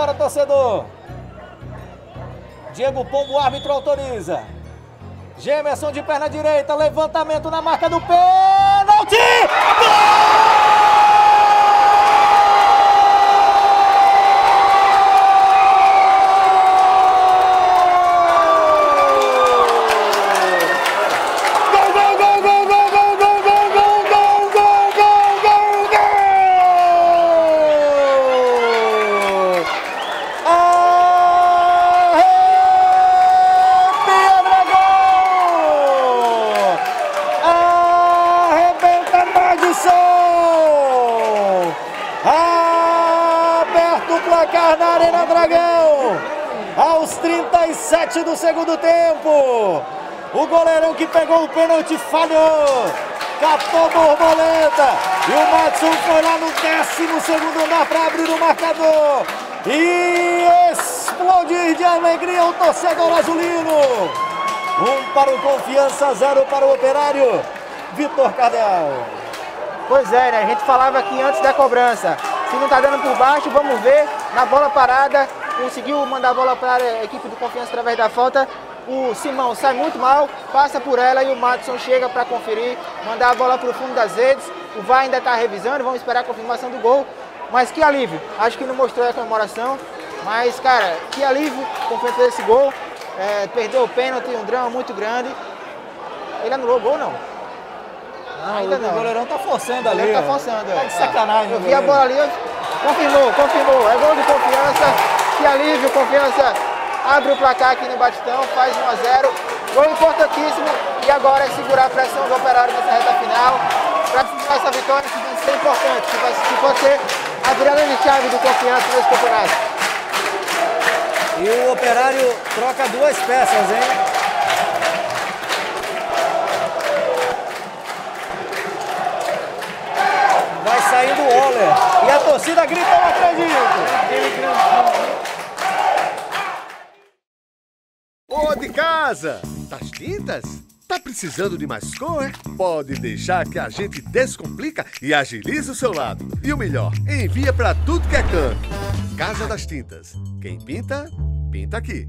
Simbora, torcedor. Diego Pombo, árbitro autoriza. Gemerson de perna direita, levantamento na marca do pênalti. Gol! Placar na Arena Dragão. Aos 37 do segundo tempo. O goleirão que pegou o pênalti falhou. Catou borboleta. E o Matson foi lá no décimo segundo andar para abrir o marcador. E explodir de alegria o torcedor azulino. Um para o Confiança, zero para o Operário. Vitor Cardel. Pois é, né? A gente falava aqui antes da cobrança. Se não tá dando por baixo, vamos ver. Na bola parada, conseguiu mandar a bola para a equipe do Confiança através da falta. O Simão sai muito mal, passa por ela e o Matson chega para conferir, mandar a bola para o fundo das redes. O VAR ainda está revisando, vamos esperar a confirmação do gol. Mas que alívio, acho que não mostrou a comemoração. Mas, cara, que alívio confrontar esse gol. É, perdeu o pênalti, um drama muito grande. Ele anulou o gol, não? Não, ainda não. O goleirão tá forçando ali. Ele tá forçando. Tá de sacanagem. Eu vi a bola ali, confirmou, confirmou. É gol de confiança. Que alívio, confiança. Abre o placar aqui no Batistão, faz 1 a 0 Gol importantíssimo. E agora é segurar a pressão do operário nessa reta final. Para finalizar essa vitória que vai ser importante. Que, vai, que pode ser a virada de chave do confiança nesse campeonato. E o operário troca duas peças, hein? Torcida grita, não acredito. Ô de casa, das tintas? Tá precisando de mais cor? Pode deixar que a gente descomplica e agiliza o seu lado. E o melhor, envia para tudo que é canto. Casa das Tintas. Quem pinta, pinta aqui.